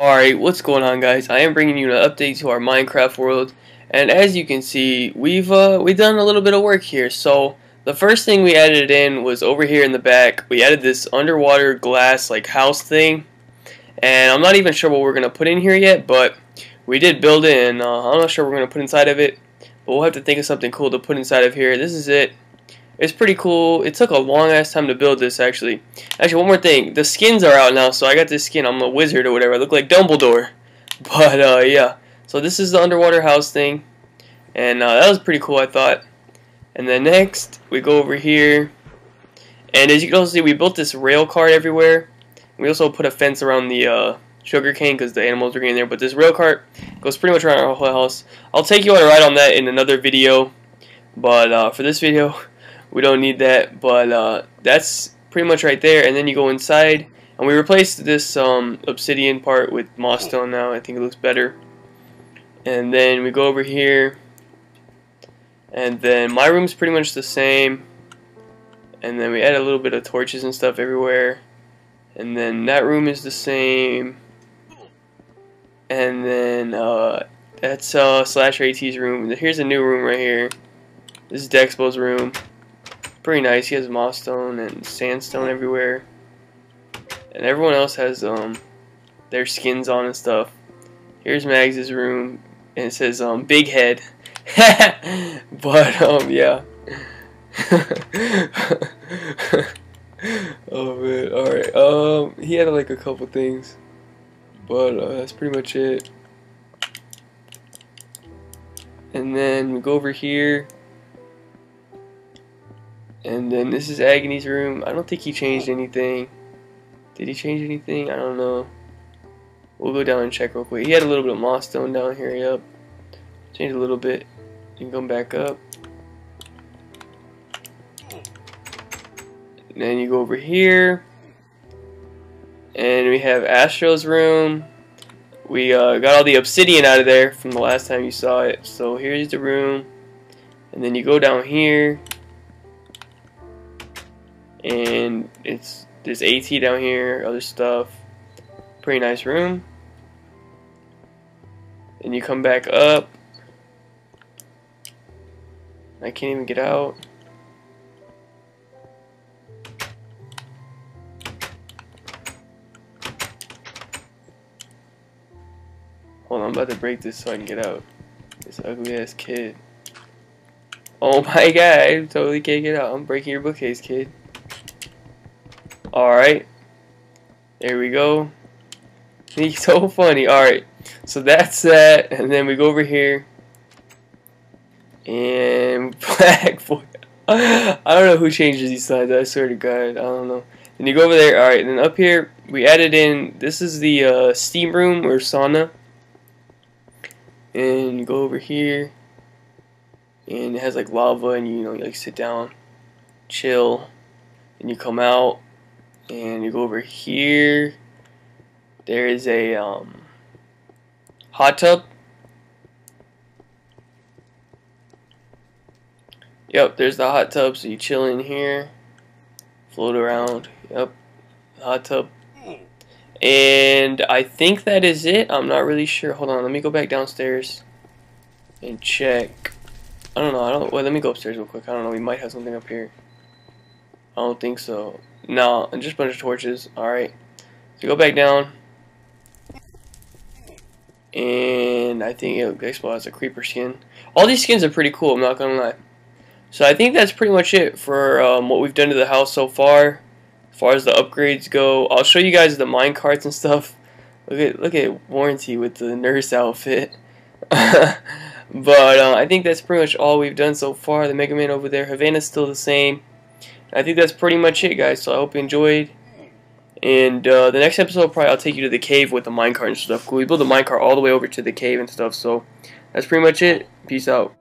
Alright, what's going on guys? I am bringing you an update to our Minecraft world and as you can see, we've uh, we've done a little bit of work here. So the first thing we added in was over here in the back. We added this underwater glass like house thing and I'm not even sure what we're going to put in here yet, but we did build it and uh, I'm not sure what we're going to put inside of it, but we'll have to think of something cool to put inside of here. This is it. It's pretty cool. It took a long ass time to build this actually. Actually, one more thing. The skins are out now, so I got this skin. I'm a wizard or whatever. I look like Dumbledore. But, uh, yeah. So this is the underwater house thing. And uh, that was pretty cool, I thought. And then next, we go over here. And as you can also see, we built this rail cart everywhere. We also put a fence around the uh, sugar cane because the animals are getting there. But this rail cart goes pretty much around our whole house. I'll take you on a ride on that in another video. But uh, for this video we don't need that but uh, that's pretty much right there. And then you go inside and we replaced this um, obsidian part with moss stone now. I think it looks better. And then we go over here and then my room's pretty much the same. And then we add a little bit of torches and stuff everywhere. And then that room is the same. And then uh, that's uh, Slasher AT's room. Here's a new room right here. This is Dexpo's room pretty nice. He has moss stone and sandstone everywhere. And everyone else has um their skins on and stuff. Here's Mags' room and it says um big head. but um yeah. oh man, alright. Um he had like a couple things. But uh, that's pretty much it. And then we go over here and then this is Agony's room. I don't think he changed anything. Did he change anything? I don't know. We'll go down and check real quick. He had a little bit of moss stone down here. Yep. Changed a little bit. You can come back up. And then you go over here. And we have Astro's room. We uh, got all the obsidian out of there from the last time you saw it. So here's the room. And then you go down here and it's this AT down here, other stuff. Pretty nice room. And you come back up. I can't even get out. Hold on, I'm about to break this so I can get out. This ugly ass kid. Oh my god, I totally can't get out. I'm breaking your bookcase, kid. Alright. There we go. He's so funny. Alright. So that's that. And then we go over here. And black boy. I don't know who changes these signs. I swear to God. I don't know. And you go over there. Alright. And then up here, we added in. This is the uh, steam room or sauna. And you go over here. And it has like lava. And you know, you like sit down, chill. And you come out and you go over here. There is a um, hot tub. Yep there's the hot tub. So you chill in here. Float around. Yep hot tub. And I think that is it. I'm not really sure. Hold on let me go back downstairs and check. I don't know. I don't well let me go upstairs real quick. I don't know. We might have something up here. I don't think so no, just a bunch of torches. Alright. So go back down. And I think Dexpo has a creeper skin. All these skins are pretty cool, I'm not gonna lie. So I think that's pretty much it for um, what we've done to the house so far. As far as the upgrades go, I'll show you guys the mine carts and stuff. Look at look at Warranty with the nurse outfit. but uh, I think that's pretty much all we've done so far. The Mega Man over there, Havana's still the same. I think that's pretty much it, guys. So I hope you enjoyed. And uh, the next episode, probably I'll take you to the cave with the minecart and stuff. We build the minecart all the way over to the cave and stuff. So that's pretty much it. Peace out.